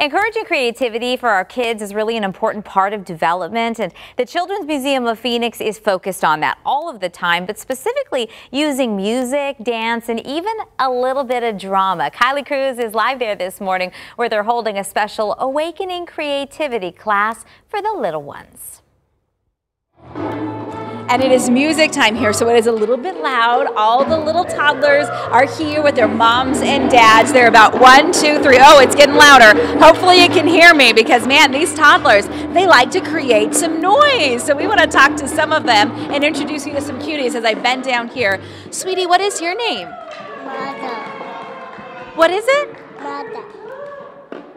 Encouraging creativity for our kids is really an important part of development, and the Children's Museum of Phoenix is focused on that all of the time, but specifically using music, dance, and even a little bit of drama. Kylie Cruz is live there this morning where they're holding a special Awakening Creativity class for the little ones and it is music time here, so it is a little bit loud. All the little toddlers are here with their moms and dads. They're about one, two, three. Oh, it's getting louder. Hopefully you can hear me because, man, these toddlers, they like to create some noise. So we want to talk to some of them and introduce you to some cuties as I bend down here. Sweetie, what is your name? Margot. What is it? Margot.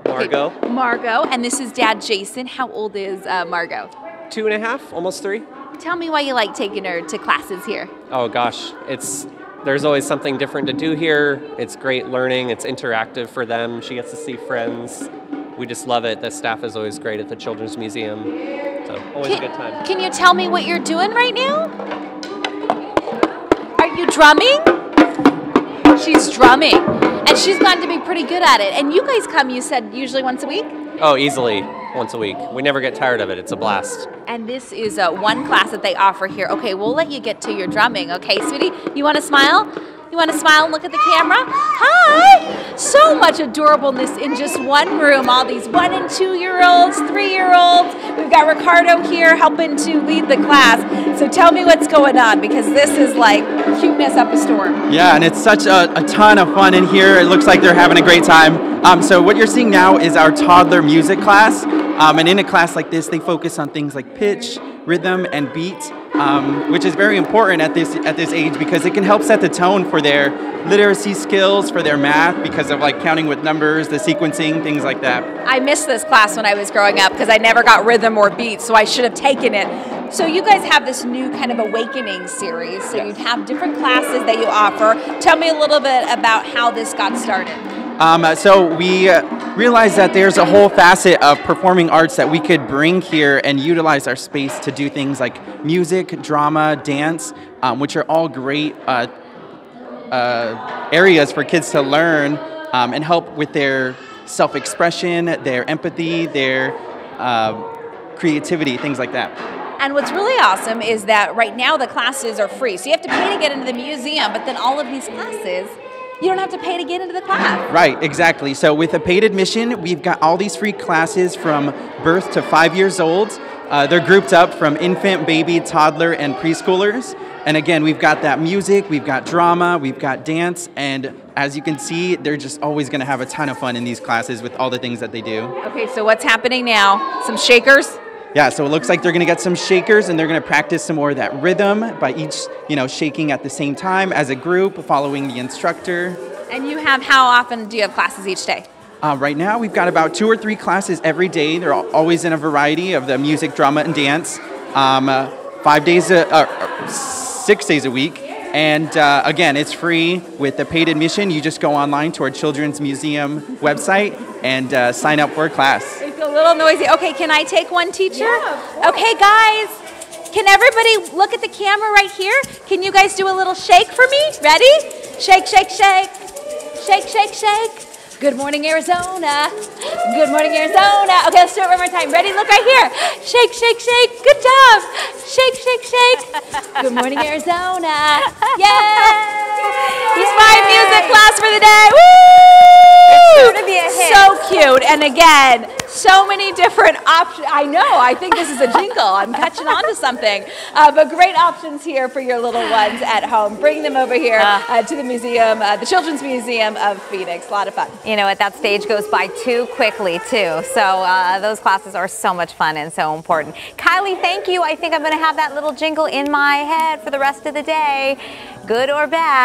Margot. Okay, Margot, and this is Dad Jason. How old is uh, Margot? Two and a half, almost three. Tell me why you like taking her to classes here. Oh gosh, it's there's always something different to do here. It's great learning. It's interactive for them. She gets to see friends. We just love it. The staff is always great at the Children's Museum. So always can, a good time. Can you tell me what you're doing right now? Are you drumming? She's drumming. And she's gotten to be pretty good at it. And you guys come, you said, usually once a week? Oh, easily once a week. We never get tired of it. It's a blast. And this is uh, one class that they offer here. Okay, we'll let you get to your drumming. Okay, sweetie, you want to smile? You want to smile and look at the camera? Hi! So much adorableness in just one room. All these one and two year olds, three year olds. We've got Ricardo here helping to lead the class. So tell me what's going on because this is like cuteness up a storm. Yeah, and it's such a, a ton of fun in here. It looks like they're having a great time. Um, so what you're seeing now is our toddler music class. Um, and in a class like this, they focus on things like pitch, rhythm, and beat, um, which is very important at this at this age because it can help set the tone for their literacy skills, for their math, because of like counting with numbers, the sequencing, things like that. I missed this class when I was growing up because I never got rhythm or beat, so I should have taken it. So you guys have this new kind of awakening series. So you have different classes that you offer. Tell me a little bit about how this got started. Um, so we uh, realized that there's a whole facet of performing arts that we could bring here and utilize our space to do things like music, drama, dance, um, which are all great uh, uh, areas for kids to learn um, and help with their self-expression, their empathy, their uh, creativity, things like that. And what's really awesome is that right now the classes are free. So you have to pay to get into the museum, but then all of these classes you don't have to pay to get into the class. Right, exactly. So with a paid admission, we've got all these free classes from birth to five years old. Uh, they're grouped up from infant, baby, toddler, and preschoolers. And again, we've got that music, we've got drama, we've got dance, and as you can see, they're just always going to have a ton of fun in these classes with all the things that they do. Okay, so what's happening now? Some shakers? Yeah, so it looks like they're going to get some shakers and they're going to practice some more of that rhythm by each, you know, shaking at the same time as a group, following the instructor. And you have, how often do you have classes each day? Uh, right now, we've got about two or three classes every day. They're always in a variety of the music, drama, and dance. Um, uh, five days, a, uh, six days a week. And uh, again, it's free with the paid admission. You just go online to our Children's Museum website and uh, sign up for a class a little noisy. Okay, can I take one, teacher? Yeah, okay, guys. Can everybody look at the camera right here? Can you guys do a little shake for me? Ready? Shake, shake, shake. Shake, shake, shake. Good morning, Arizona. Good morning, Arizona. Okay, let's do it one more time. Ready? Look right here. Shake, shake, shake. Good job. Shake, shake, shake. Good morning, Arizona. Yay! It's my music class for the day. Woo! So cute. And again, so many different options. I know, I think this is a jingle. I'm catching on to something. Uh, but great options here for your little ones at home. Bring them over here uh, uh, to the museum, uh, the Children's Museum of Phoenix. A lot of fun. You know what, that stage goes by too quickly, too. So uh, those classes are so much fun and so important. Kylie, thank you. I think I'm going to have that little jingle in my head for the rest of the day, good or bad.